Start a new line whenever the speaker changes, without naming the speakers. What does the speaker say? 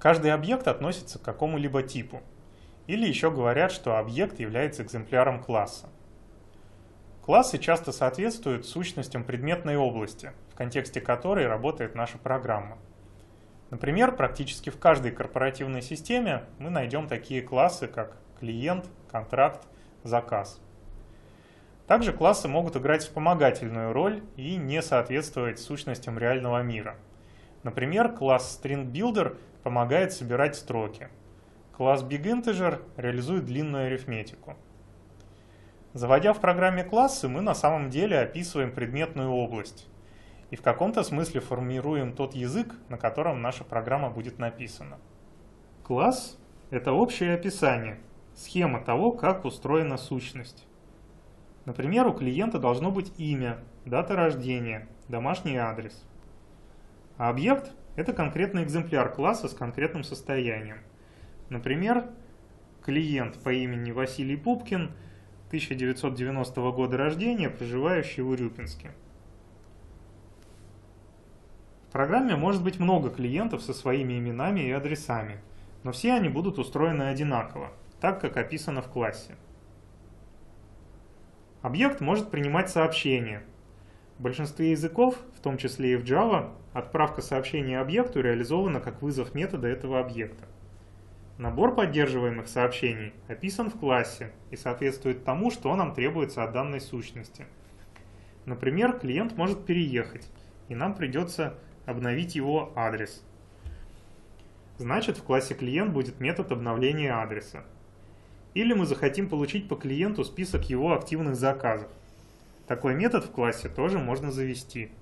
Каждый объект относится к какому-либо типу. Или еще говорят, что объект является экземпляром класса. Классы часто соответствуют сущностям предметной области, в контексте которой работает наша программа. Например, практически в каждой корпоративной системе мы найдем такие классы, как клиент, контракт, заказ. Также классы могут играть вспомогательную роль и не соответствовать сущностям реального мира. Например, класс StringBuilder помогает собирать строки. Класс BigInteger реализует длинную арифметику. Заводя в программе классы, мы на самом деле описываем предметную область и в каком-то смысле формируем тот язык, на котором наша программа будет написана. Класс – это общее описание, схема того, как устроена сущность. Например, у клиента должно быть имя, дата рождения, домашний адрес. А объект это конкретный экземпляр класса с конкретным состоянием. Например, клиент по имени Василий Пупкин, 1990 года рождения, проживающий в Урюпинске. В программе может быть много клиентов со своими именами и адресами, но все они будут устроены одинаково, так как описано в классе. Объект может принимать сообщения, в большинстве языков, в том числе и в Java, отправка сообщения объекту реализована как вызов метода этого объекта. Набор поддерживаемых сообщений описан в классе и соответствует тому, что нам требуется от данной сущности. Например, клиент может переехать, и нам придется обновить его адрес. Значит, в классе клиент будет метод обновления адреса. Или мы захотим получить по клиенту список его активных заказов. Такой метод в классе тоже можно завести.